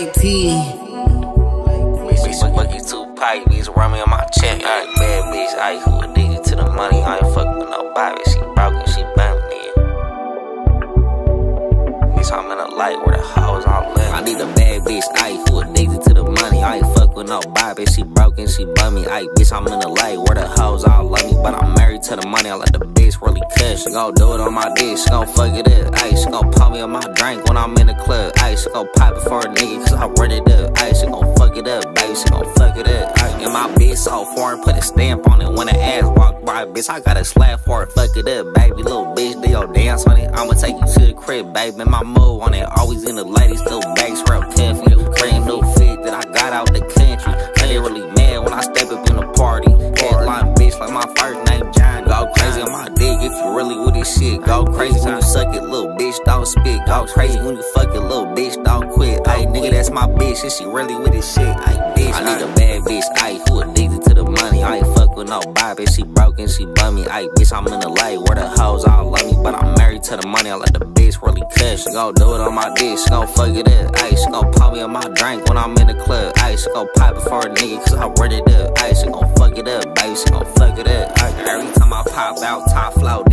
like P. Bitch, fuck you two pipe, bitch, run me on my check. Alright, bad bitch, I ain't who addicted to the money. I ain't fuck with nobody. She broken, she bumping with nobody. She broken, she bummy. I bitch, I'm in a light where the hoes all love me. But I'm married to the money. I let the bitch really cut. She gon' do it on my dick. She gon' fuck it up. Ay, she gon' pop me on my drink when I'm in the club. Ay, she gon' pop it for a nigga cause I run it up. Ay, she gon' fuck it up, baby. She gon' fuck it up. Ay, and my bitch so foreign, put a stamp on it. When the ass walk by, bitch, I got a slap for it. Fuck it up, baby. Little bitch, do your dance on it. I'ma take you to the crib, baby. My move on it. Always in the ladies, little really with this shit. Go crazy when you suck it, little bitch, don't spit. Go crazy when you fuck it, little bitch, don't quit. Ay, nigga, that's my bitch, and she really with this shit. Ay, bitch, I need a bad bitch. Ay, who addicted to the money? I ain't fuck with no nobody. She broke and she bummy. Ay, bitch, I'm in the light where the hoes all love me. But I'm married to the money. I let the bitch really cut. She gon' do it on my dick. She gon' fuck it up. Ay, she gon' pop me on my drink when I'm in the club. Ay, she gon' pop it for a nigga cause I run it up. Ay, she gon' fuck it up, baby. She gon' fuck it up. Ay, every time I pop out, top flow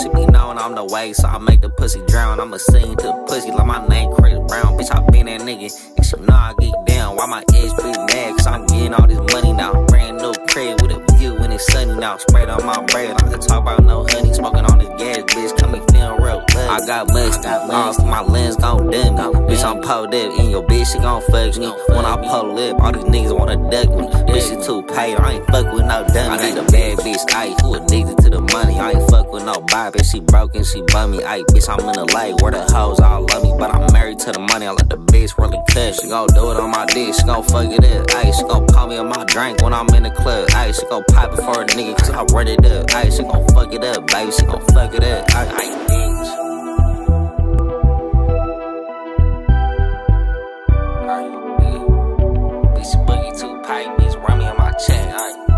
she be knowing I'm the way. So I make the pussy drown. I'ma sing to the pussy like my name Chris Brown. Bitch, I been that nigga. And she know I get down. Why my ex be mad? Cause I'm getting all this money now. Brand new crib with a view when it's sunny now. Sprayed on my bread. I can talk about no honey. Smoking on this gas, bitch. Come me feeling real good. I got much, got off my lens gon' dim me. Bitch, I'm pulled up. And your bitch, she gon' fuck me. When I pull up, all these niggas wanna duck me. Bitch, she too paid. I ain't fuck with no dummy. I need a bad bitch. Ayy, who addicted with no buy. Bitch, she broken, she bummy. Ayy, bitch, I'm in the lake where the hoes all love me. But I'm married to the money, I let the bitch really cut. She gon' do it on my dick, she gon' fuck it up. Ayy, she gon' call me on my drink when I'm in the club. Ayy, she gon' pop it for a nigga, cause I run it up. Ayy, she gon' fuck it up, baby, she gon' fuck it up. Ayy, ayy, bitch. Bitch, boogie pipe, bitch, run me on my check. Ayy.